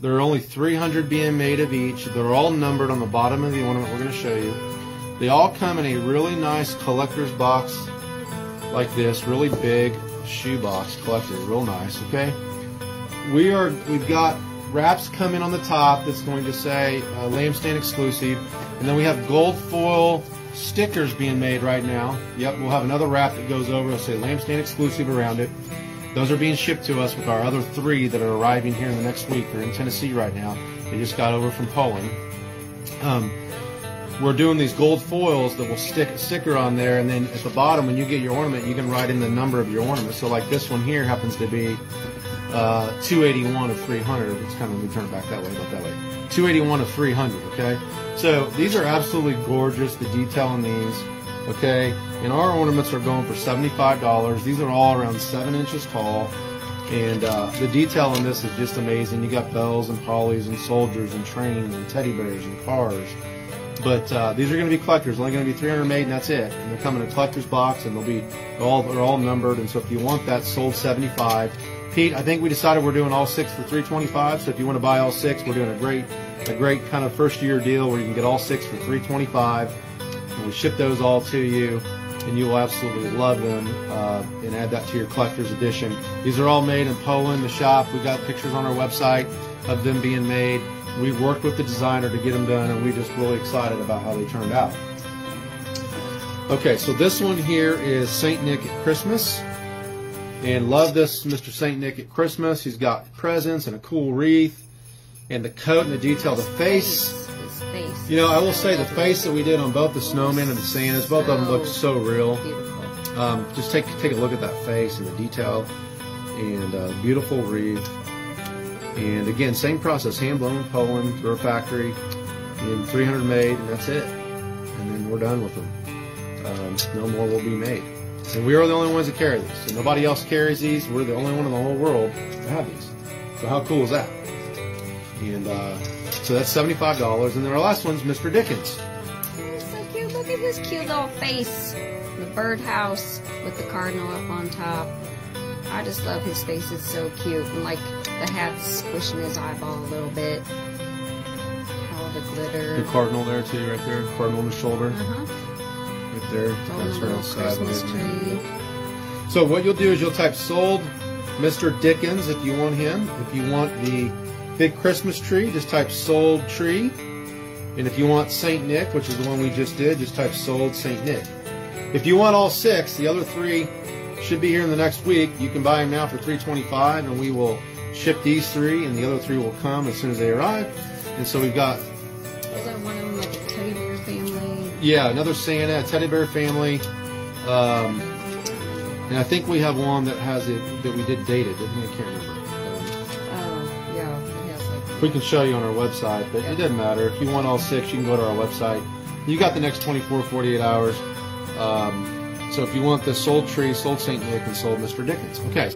There are only 300 being made of each. They're all numbered on the bottom of the ornament we're going to show you. They all come in a really nice collector's box like this, really big shoe box collector, real nice, okay? We are, we've got wraps coming on the top that's going to say uh, Lamp Stand exclusive, and then we have gold foil stickers being made right now. Yep, we'll have another wrap that goes over, it'll say Lamp Stand exclusive around it. Those are being shipped to us with our other three that are arriving here in the next week. They're in Tennessee right now. They just got over from Poland. Um, we're doing these gold foils that will stick a sticker on there, and then at the bottom, when you get your ornament, you can write in the number of your ornament. So, like this one here happens to be uh, 281 of 300. It's kind of let me turn it back that way, not that way. 281 of 300. Okay, so these are absolutely gorgeous. The detail on these. Okay, and our ornaments are going for $75. These are all around seven inches tall. And uh, the detail on this is just amazing. You got bells and pollies and soldiers and trains and teddy bears and cars. But uh, these are going to be collectors. Only going to be 300 made, and that's it. And they're coming in a collector's box, and they'll be all they're all numbered. And so if you want that, sold 75. Pete, I think we decided we're doing all six for 325. So if you want to buy all six, we're doing a great a great kind of first year deal where you can get all six for 325. And we ship those all to you, and you will absolutely love them. Uh, and add that to your collector's edition. These are all made in Poland, the shop. We got pictures on our website of them being made. We worked with the designer to get them done, and we're just really excited about how they turned out. Okay, so this one here is Saint Nick at Christmas. And love this Mr. Saint Nick at Christmas. He's got presents and a cool wreath, and the coat and the detail, the face. His face. You know, I will say the face that we did on both the snowman and the Santas, both of them look so real. Beautiful. Um, just take take a look at that face and the detail, and uh, beautiful wreath. And again, same process: hand blown in Poland through a factory, and 300 made, and that's it. And then we're done with them. Um, no more will be made. And we are the only ones that carry these. So nobody else carries these. We're the only one in the whole world to have these. So how cool is that? And uh, so that's $75. And then our last one's Mr. Dickens. Oh, so cute. Look at his cute little face. The birdhouse with the cardinal up on top. I just love his face. It's so cute. And like the hat's squishing his eyeball a little bit. All the glitter. The cardinal there too, right there. Cardinal on the shoulder, Uh-huh. right there. That's the real Christmas sideways. tree. So what you'll do is you'll type sold Mr. Dickens if you want him. If you want the big Christmas tree, just type sold tree. And if you want Saint Nick, which is the one we just did, just type sold Saint Nick. If you want all six, the other three should be here in the next week. You can buy them now for 325 and we will ship these three and the other three will come as soon as they arrive. And so we've got Isn't one of them like a teddy bear family? yeah, another Santa, a teddy bear family. Um, and I think we have one that has it that we did dated, didn't we? I can't remember. We can show you on our website, but it doesn't matter. If you want all six, you can go to our website. You got the next 24, 48 hours. Um, so if you want the Soul Tree, Sold St. Nick, and Sold Mr. Dickens. Okay.